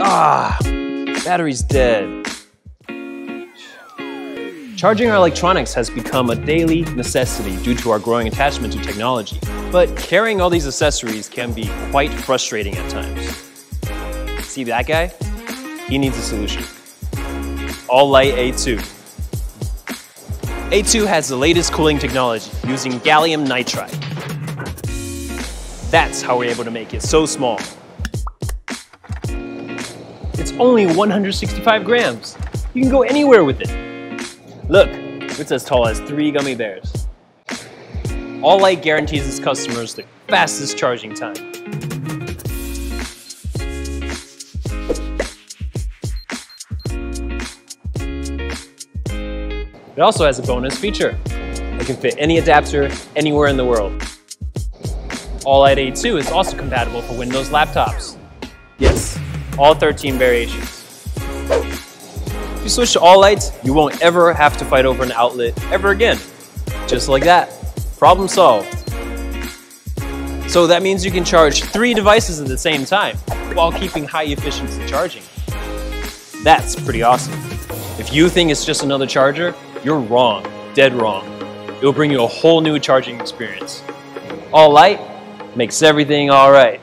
Ah, battery's dead. Charging our electronics has become a daily necessity due to our growing attachment to technology. But carrying all these accessories can be quite frustrating at times. See that guy? He needs a solution. Allite A2. A2 has the latest cooling technology using gallium nitride. That's how we're able to make it so small. It's only 165 grams. You can go anywhere with it. Look, it's as tall as three gummy bears. Allite guarantees its customers the fastest charging time. It also has a bonus feature. It can fit any adapter anywhere in the world. Allite A2 is also compatible for Windows laptops. Yes, all 13 variations. If you switch to all lights, you won't ever have to fight over an outlet ever again. Just like that. Problem solved. So that means you can charge three devices at the same time while keeping high efficiency charging. That's pretty awesome. If you think it's just another charger, you're wrong, dead wrong. It will bring you a whole new charging experience. Allite makes everything all right.